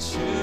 to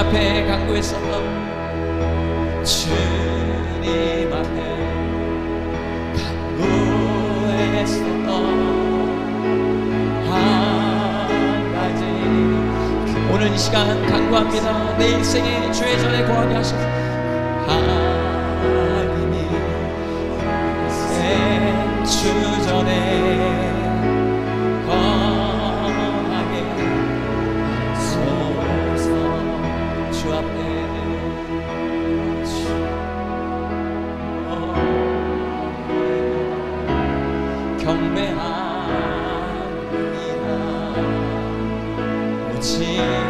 앞에 간구했었던 주님 앞에 간구했었던 한 가지. 오늘 이 시간 간구합니다. 내 인생에 주의 전에 구하게 하소서. 情。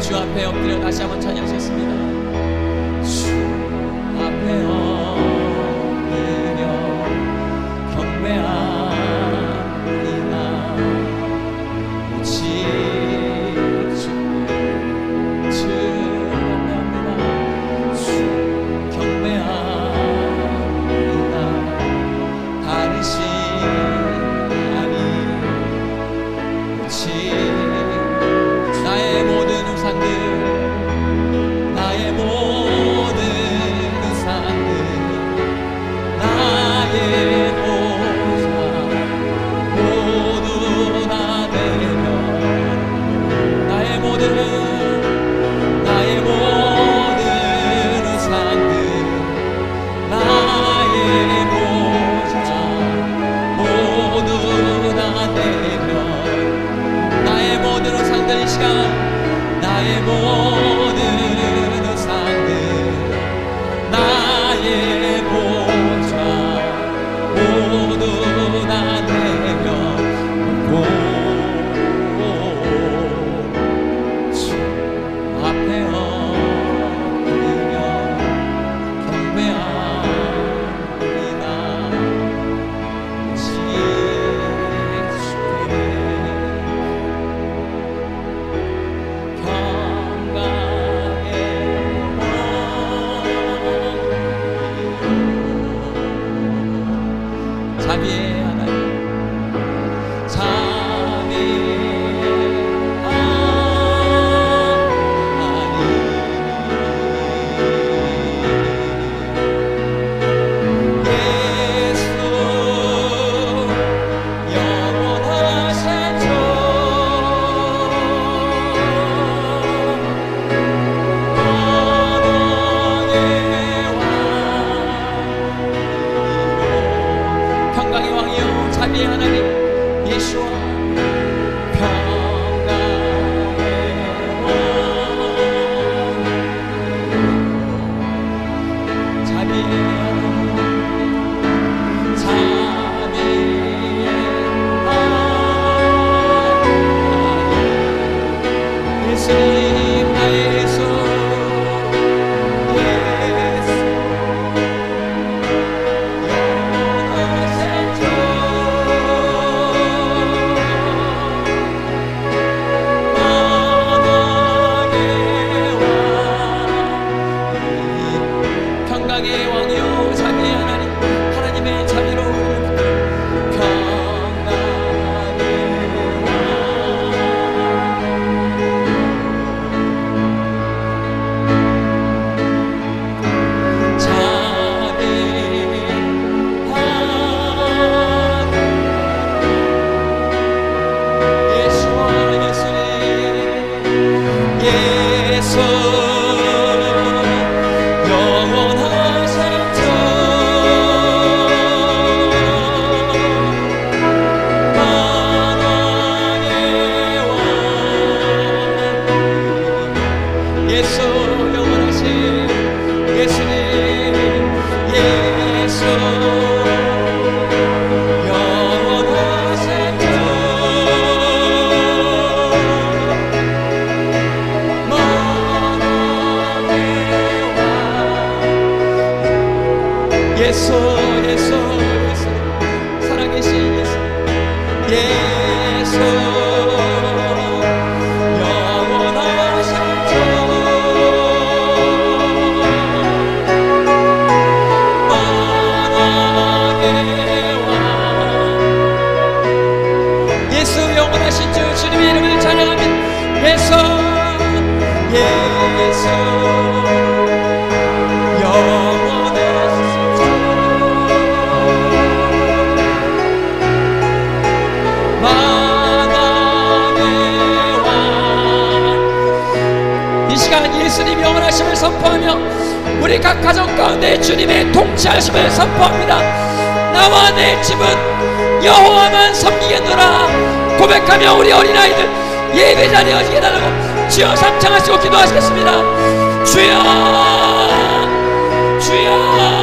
주 앞에 엎드려 다시 한번 찬양하셨습니다. 주 앞에 엎드려 eso, eso, eso. 이 시간 예수님이 영원하심을 선포하며 우리 각 가정 가운데 주님의 통치하심을 선포합니다. 나와 내 집은 여호와만 섬기겠노라. 고백하며 우리 어린아이들 예배자리에 오시게 달라고 지어 삼창하시고 기도하시겠습니다. 주여 주여.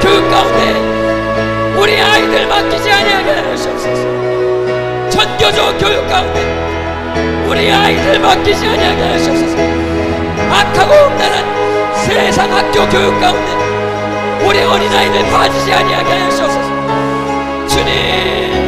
교육 가운데 우리 아이들 맡기지 아니하게 하시옵소서. 전교조 교육 가운데 우리 아이들 맡기지 아니하게 하시옵소서. 악하고 음란한 세상 학교 교육 가운데 우리 어린아이들 빠지지 아니하게 하시옵소서. 주님